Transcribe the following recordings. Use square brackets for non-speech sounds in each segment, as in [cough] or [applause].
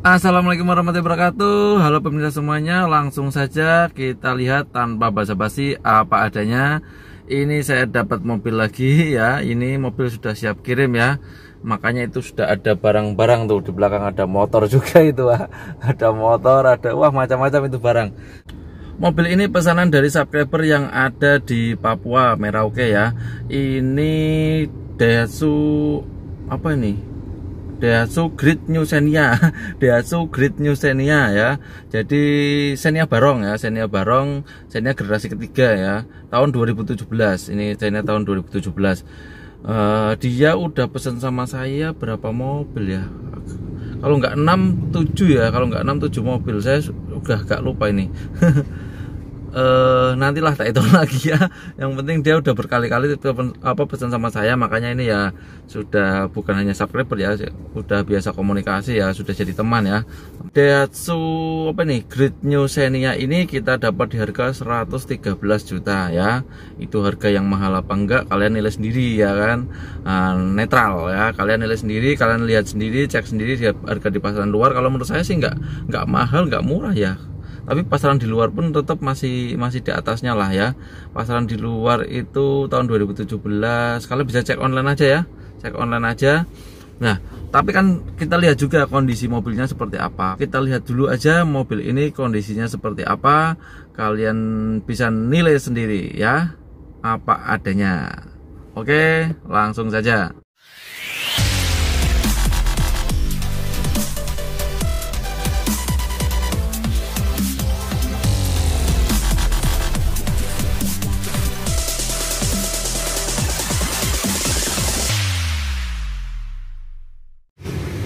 Assalamualaikum warahmatullahi wabarakatuh. Halo pemirsa semuanya Langsung saja kita lihat tanpa basa-basi apa adanya. Ini saya dapat mobil lagi [laughs] ya. Ini mobil sudah siap kirim ya. Makanya itu sudah ada barang-barang tuh. Di belakang ada motor [laughs] juga itu wah. Ada motor, ada wah macam-macam itu barang. Mobil ini pesanan dari subscriber yang ada di Papua Merauke ya. Ini Daihatsu apa ini Daihatsu Great New Xenia. [laughs] Daihatsu Great New Xenia ya. Jadi Xenia Barong ya. Xenia Barong Xenia generasi ketiga ya. Tahun 2017 ini Xenia tahun 2017 uh, eh, dia udah pesan sama saya berapa mobil ya? Kalau nggak 6 7 ya. Kalau nggak 6 7 mobil. Saya udah gak lupa ini [laughs] uh, nantilah tak itu [laughs] lagi ya. Yang penting dia udah berkali-kali apa pesan sama saya. Makanya ini ya sudah bukan hanya subscriber ya udah biasa komunikasi ya sudah jadi teman ya. Daihatsu apa nih Great New Xenia ini kita dapat di harga 113 juta ya. Itu harga yang mahal apa enggak kalian nilai sendiri ya kan. Uh, netral ya kalian nilai sendiri kalian lihat sendiri cek sendiri harga di pasaran luar. Kalau menurut saya sih enggak enggak mahal enggak murah ya tapi pasaran di luar pun tetap masih masih di atasnya lah ya. Pasaran di luar itu tahun 2017 kalian bisa cek online aja ya. Cek online aja. Nah tapi kan kita lihat juga kondisi mobilnya seperti apa. Kita lihat dulu aja mobil ini kondisinya seperti apa. Kalian bisa nilai sendiri ya. Apa adanya. Oke langsung saja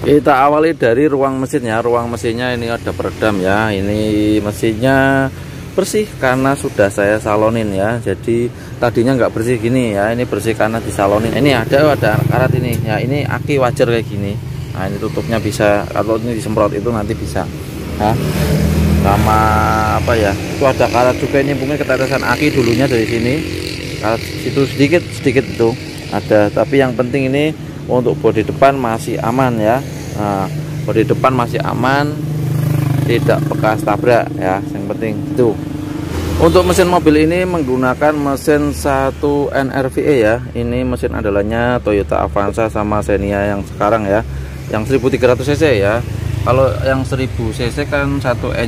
kita awali dari ruang mesinnya. Ruang mesinnya ini ada peredam ya. Ini mesinnya bersih karena sudah saya salonin ya. Jadi tadinya nggak bersih gini ya. Ini bersih karena disalonin. Ini ada ada karat ini. Ya ini aki wajar kayak gini. Nah ini tutupnya bisa. Kalau ini disemprot itu nanti bisa. Ya. Sama apa ya? Itu ada karat juga. Ini mungkin ketetesan aki dulunya dari sini. Karat itu sedikit sedikit itu ada. Tapi yang penting ini untuk bodi depan masih aman ya. Nah, bodi depan masih aman tidak bekas tabrak ya yang penting itu. Untuk mesin mobil ini menggunakan mesin 1 NRVE ya. Ini mesin andalanya Toyota Avanza sama Xenia yang sekarang ya. Yang 1300 cc ya. Kalau yang 1000 cc kan satu eh,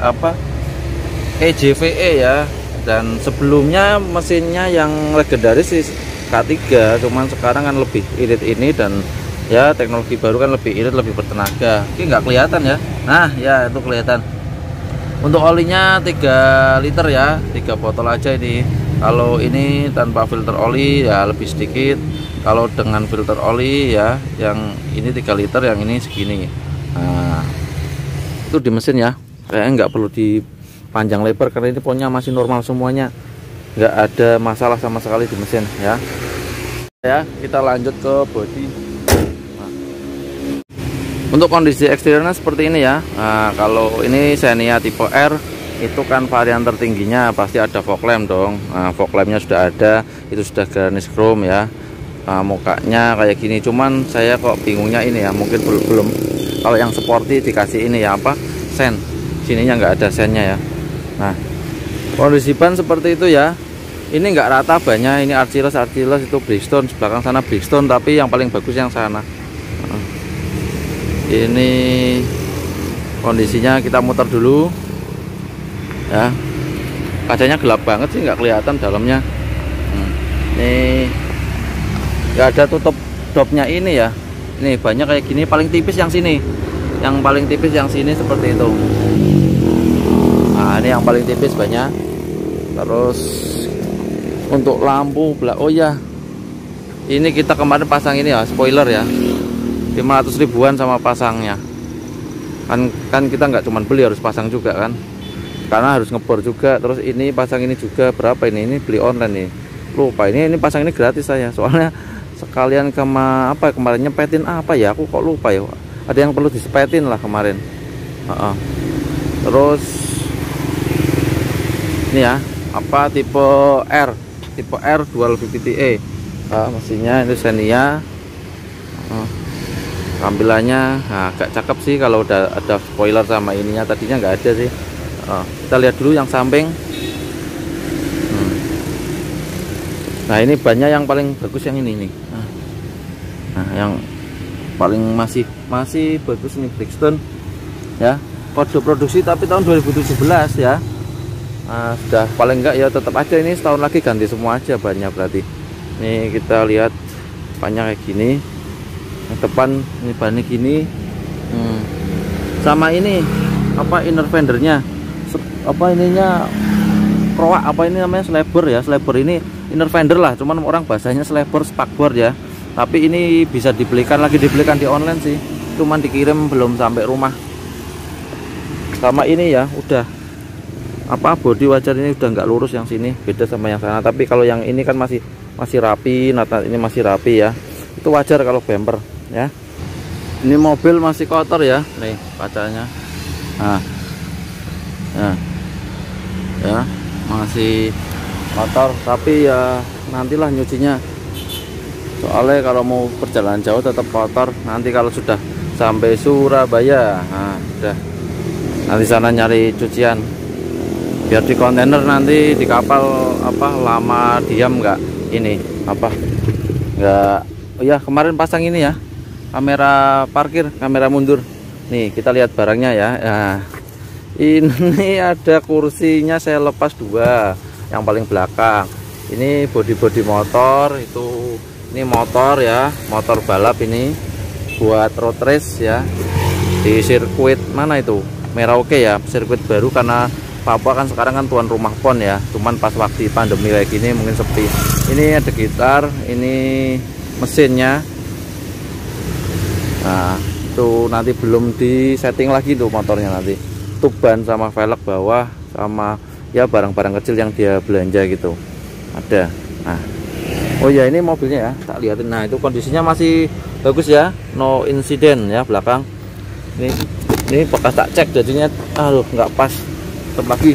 apa? EJVE ya. Dan sebelumnya mesinnya yang legendaris K3 cuman sekarang kan lebih irit ini dan ya teknologi baru kan lebih irit lebih bertenaga. Ini nggak kelihatan ya? Nah ya itu kelihatan. Untuk olinya 3 liter ya 3 botol aja ini. Kalau ini tanpa filter oli ya lebih sedikit. Kalau dengan filter oli ya yang ini 3 liter yang ini segini. Nah itu di mesin ya. Kayaknya nggak perlu dipanjang lebar karena ini pokoknya masih normal semuanya nggak ada masalah sama sekali di mesin ya. Ya kita lanjut ke body. Nah. untuk kondisi eksteriornya seperti ini ya. Nah, kalau ini Xenia tipe R itu kan varian tertingginya pasti ada fog lamp dong. Nah, fog lampnya sudah ada itu sudah garnish chrome ya. Nah, mukanya kayak gini. Cuman saya kok bingungnya ini ya. Mungkin belum belum. Kalau yang sporty dikasih ini ya apa? Sen. Sininya nggak ada sennya ya. Nah kondisi ban seperti itu ya ini enggak rata banyak ini Archiles Archiles itu Bristol belakang sana Bristol tapi yang paling bagus yang sana. Ini kondisinya kita muter dulu. Ya. Kacanya gelap banget sih nggak kelihatan dalamnya. Hmm. ini nggak ada tutup dopnya ini ya. Ini banyak kayak gini paling tipis yang sini. Yang paling tipis yang sini seperti itu. Nah ini yang paling tipis banyak. Terus untuk lampu belak oh ya ini kita kemarin pasang ini ya spoiler ya. 500 ribuan sama pasangnya. Kan kan kita nggak cuma beli harus pasang juga kan. Karena harus ngebor juga. Terus ini pasang ini juga berapa ini? Ini beli online nih. Lupa ini ini pasang ini gratis saya. Soalnya sekalian kema apa kemarin nyepetin apa ya? Aku kok lupa ya. Ada yang perlu disepetin lah kemarin. Uh -uh. terus ini ya apa tipe R tipe R dual VVT-e nah, mesinnya itu Xenia. Oh. tampilannya nah, agak cakep sih kalau udah ada spoiler sama ininya. Tadinya nggak ada sih. Oh, kita lihat dulu yang samping. Hmm. nah ini banyak yang paling bagus yang ini nih. Nah, yang paling masih masih bagus nih Blackstone ya. Kode produksi tapi tahun 2017 ya nah, sudah. Paling enggak ya tetap aja ini setahun lagi ganti semua aja banyak berarti. Ini kita lihat banyak kayak gini. Yang depan ini bannya gini. Hmm. sama ini apa inner fendernya. Apa ininya kroak apa ini namanya slabber ya. Slabber ini inner fender lah cuman orang bahasanya slabber spakboard ya. Tapi ini bisa dibelikan lagi dibelikan di online sih. Cuman dikirim belum sampai rumah. Sama ini ya udah apa body wajar ini udah nggak lurus yang sini beda sama yang sana. Tapi kalau yang ini kan masih masih rapi nata ini masih rapi ya. Itu wajar kalau bumper ya. Ini mobil masih kotor ya nih kacanya nah. Ya ya masih kotor tapi ya nantilah nyucinya. Soalnya kalau mau perjalanan jauh tetap kotor. Nanti kalau sudah sampai Surabaya nah udah. Nanti sana nyari cucian biar di kontainer nanti di kapal apa lama diam nggak ini apa nggak oh ya kemarin pasang ini ya kamera parkir kamera mundur. Nih kita lihat barangnya ya. Nah, ini [laughs] ada kursinya saya lepas dua yang paling belakang. Ini body-body motor itu ini motor ya motor balap ini buat road race ya di sirkuit mana itu? Merauke ya sirkuit baru karena Papua kan sekarang kan tuan rumah pon ya. Cuman pas waktu pandemi kayak gini mungkin sepi. Ini ada gitar ini mesinnya. Nah itu nanti belum di setting lagi tuh motornya nanti. Tuban sama velg bawah sama ya barang-barang kecil yang dia belanja gitu. Ada. Nah. Oh ya ini mobilnya ya. Tak lihatin nah itu kondisinya masih bagus ya. No insiden ya belakang. Ini ini bekas tak cek jadinya. Aduh nggak pas tetap lagi.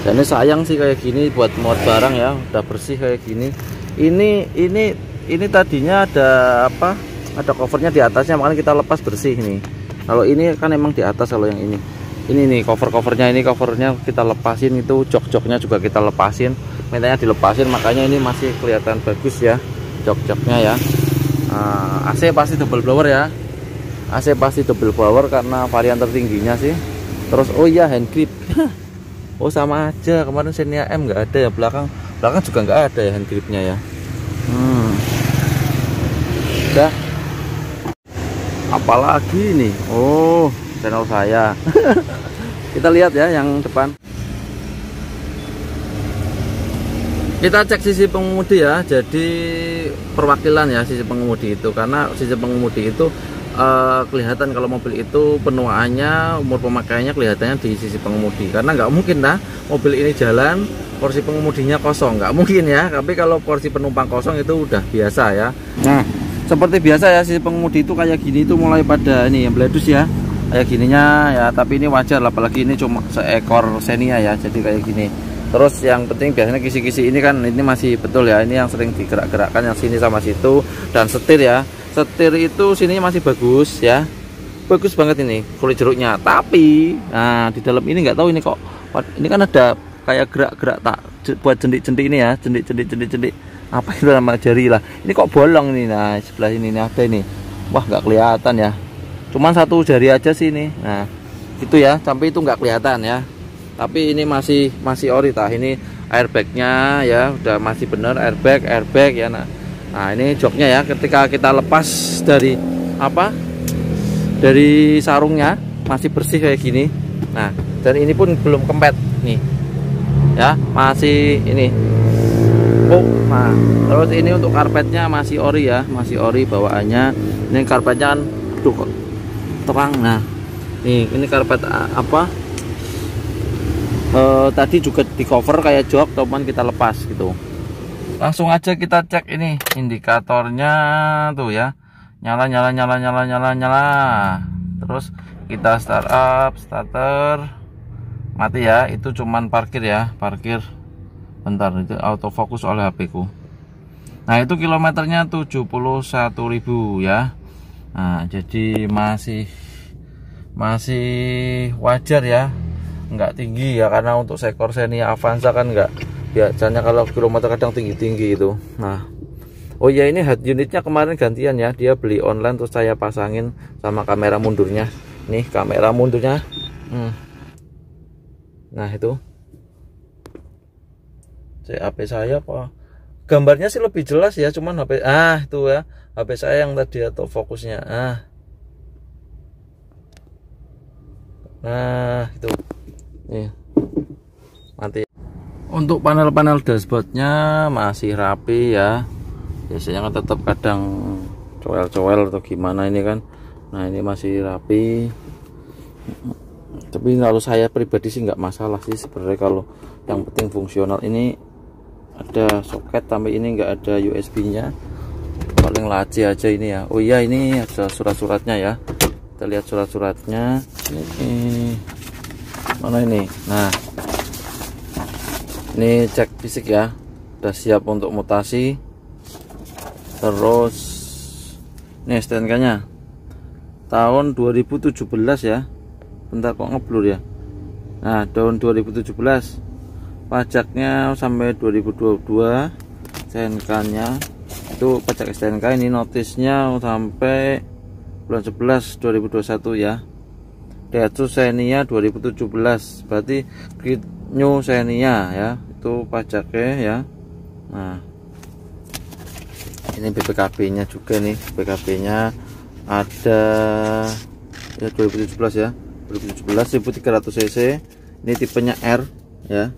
Dan ini sayang sih kayak gini buat muat barang ya udah bersih kayak gini. Ini ini ini tadinya ada apa? Ada covernya di atasnya makanya kita lepas bersih ini. Kalau ini kan emang di atas kalau yang ini. Ini nih cover covernya ini covernya kita lepasin itu jok joknya juga kita lepasin. Mintanya dilepasin makanya ini masih kelihatan bagus ya jok joknya ya nah, AC pasti double blower ya AC pasti double blower karena varian tertingginya sih. Terus oh iya hand grip. [laughs] Oh sama aja. Kemarin Xenia M nggak ada ya. Belakang belakang juga nggak ada ya hand gripnya ya. Hmm. Udah apalagi nih Oh channel saya. [laughs] Kita lihat ya yang depan. Kita cek sisi pengemudi ya. Jadi perwakilan ya sisi pengemudi itu. Karena sisi pengemudi itu uh, kelihatan kalau mobil itu penuaannya umur pemakaiannya kelihatannya di sisi pengemudi. Karena nggak mungkin lah mobil ini jalan porsi pengemudinya kosong. Nggak mungkin ya tapi kalau porsi penumpang kosong itu udah biasa ya. Nah seperti biasa ya si pengemudi itu kayak gini itu mulai pada ini yang beledus ya. Kayak gininya ya tapi ini wajar apalagi ini cuma seekor senia ya jadi kayak gini. Terus yang penting biasanya kisi-kisi ini kan ini masih betul ya ini yang sering digerak-gerakkan yang sini sama situ dan setir ya setir itu sini masih bagus ya. Bagus banget ini kulit jeruknya. Tapi nah di dalam ini nggak tahu ini kok ini kan ada kayak gerak-gerak tak buat jendik-jendik ini ya jendik-jendik jendik-jendik apa itu nama jari lah. Ini kok bolong ini? Nah sebelah ini, ini ada ini. Wah nggak kelihatan ya. Cuman satu jari aja sih ini. Nah itu ya sampai itu nggak kelihatan ya. Tapi ini masih masih ori tah. Ini airbagnya ya udah masih bener airbag airbag ya nah nah ini joknya ya ketika kita lepas dari apa? Dari sarungnya masih bersih kayak gini. Nah dan ini pun belum kempet nih. Ya masih ini. Empuk nah terus ini untuk karpetnya masih ori ya masih ori bawaannya. Ini karpetnya kan tuh terang. Nah nih ini karpet apa? E, tadi juga di cover kayak jok teman kita lepas gitu langsung aja kita cek ini indikatornya tuh ya. Nyala nyala nyala nyala nyala nyala. Terus kita start up starter. Mati ya itu cuman parkir ya parkir. Bentar itu autofocus oleh HP ku. Nah itu kilometernya 71.000 ya. Nah jadi masih masih wajar ya. Nggak tinggi ya karena untuk sekor Xenia Avanza kan nggak biasanya kalau kilometer kadang tinggi-tinggi itu. Nah. Oh ya ini head unitnya kemarin gantian ya. Dia beli online terus saya pasangin sama kamera mundurnya. Nih kamera mundurnya. Hmm. nah itu. CAP saya apa? Gambarnya sih lebih jelas ya cuman HP ah itu ya. HP saya yang tadi atau fokusnya. Ah. Nah itu nih mati untuk panel-panel dashboardnya masih rapi ya. Biasanya kan tetap kadang cowel-cowel atau gimana ini kan. Nah ini masih rapi. Tapi kalau saya pribadi sih nggak masalah sih sebenarnya kalau yang penting fungsional. Ini ada soket tapi ini nggak ada USB nya paling laci aja ini ya. Oh iya ini ada surat-suratnya ya. Kita lihat surat-suratnya. Ini. Mana ini? Nah ini cek fisik ya. Udah siap untuk mutasi. Terus ini STNK nya. Tahun 2017 ya. Bentar kok ngeblur ya? Nah tahun 2017 pajaknya sampai 2022 STNK nya. Itu pajak STNK ini notisnya sampai bulan 11 2021 ya. Daihatsu Xenia 2017 berarti New Xenia ya itu pajaknya ya. Nah. Ini BPKB nya juga nih BPKB nya ada ya 2017 ya. 2017 1300 cc. Ini tipenya R ya.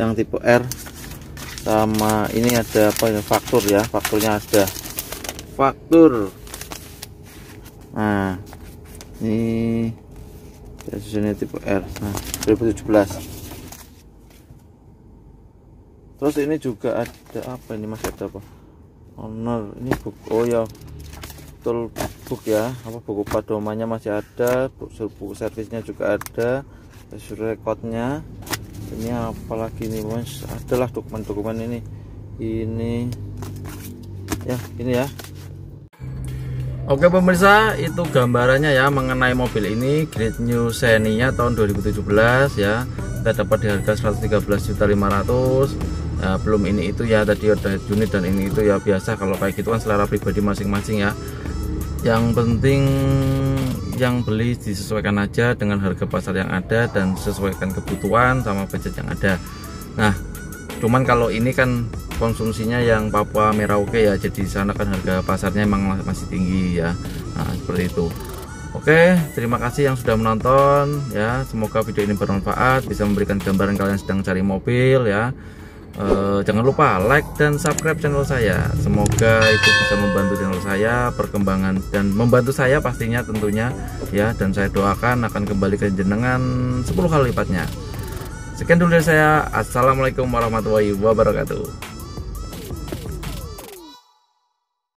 Yang tipe R sama ini ada apa ya faktur ya. Fakturnya ada. Faktur. Nah. Ini ya sini tipe R. Nah 2017 terus ini juga ada apa ini masih ada apa? Owner ini buku oh ya. Tool book ya. Apa buku padomannya masih ada. Buku, buku servisnya juga ada. Hasil rekodnya. Ini apalagi nih mas? Adalah dokumen-dokumen ini. Ini. Ya ini ya. Oke pemirsa itu gambarannya ya mengenai mobil ini. Great New Xenia tahun 2017 ya. Kita dapat di harga 113.500 ya, belum ini itu ya tadi ada unit dan ini itu ya biasa. Kalau kayak gitu kan selera pribadi masing-masing ya. Yang penting yang beli disesuaikan aja dengan harga pasar yang ada dan sesuaikan kebutuhan sama budget yang ada. Nah cuman kalau ini kan konsumsinya yang Papua Merauke ya jadi di sana kan harga pasarnya emang masih tinggi ya. Nah seperti itu. Oke terima kasih yang sudah menonton ya. Semoga video ini bermanfaat bisa memberikan gambaran kalian sedang cari mobil ya e, jangan lupa like dan subscribe channel saya. Semoga itu bisa membantu channel saya perkembangan dan membantu saya pastinya tentunya ya. Dan saya doakan akan kembali ke jenengan 10 kali lipatnya. Sekian dulu dari saya. Assalamualaikum warahmatullahi wabarakatuh